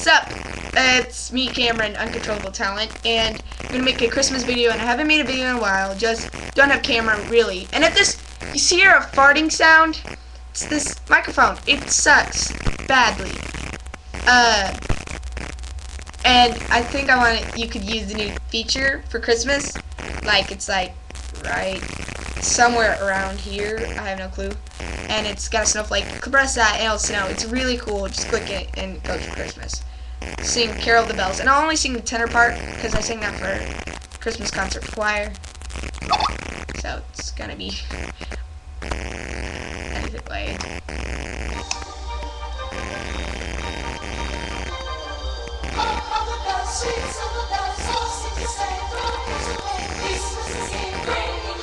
What's up? It's me, Cameron, Uncontrollable Talent, and I'm gonna make a Christmas video, and I haven't made a video in a while, just don't have camera, really. And if this, you see a farting sound? It's this microphone. It sucks badly. Uh, and I think I want you could use the new feature for Christmas. Like, it's like, right somewhere around here. I have no clue. And it's got a snowflake. Press that and it'll snow. It's really cool. Just click it and go to Christmas. Sing Carol of the Bells. And I'll only sing the tenor part because I sing that for Christmas concert choir. So it's gonna be anyway.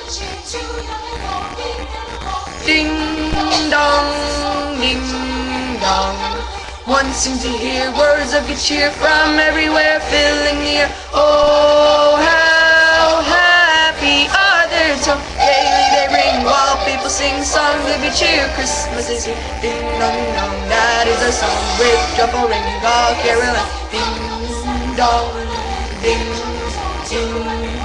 Ding dong, ding dong. One seems to hear words of good cheer from everywhere, filling the air. Oh, how happy are their tongues! Gaily they ring while people sing songs of good cheer. Christmas is here. Ding dong dong, that is a song with joyful ring, all caroling. Ding dong, ding ding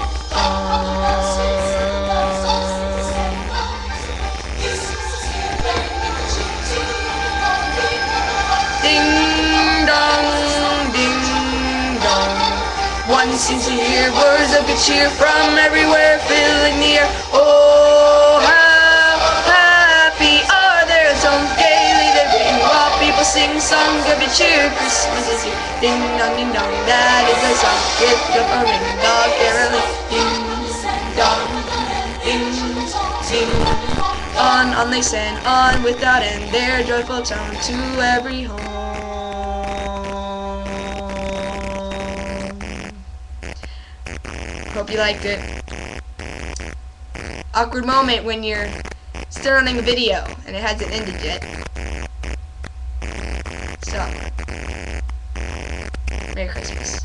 One seems to hear words of good cheer from everywhere, filling the air. Oh, how happy are their tones, gaily they ring while people sing songs of good cheer. Christmas is here. Ding dong, ding dong, that is a song. Gift of a ring, dog caroling. Ding dong, ding ding. On, on they send, on without end, their joyful tone to every home. Hope you liked it. Awkward moment when you're still running a video and it hasn't ended yet. So, Merry Christmas.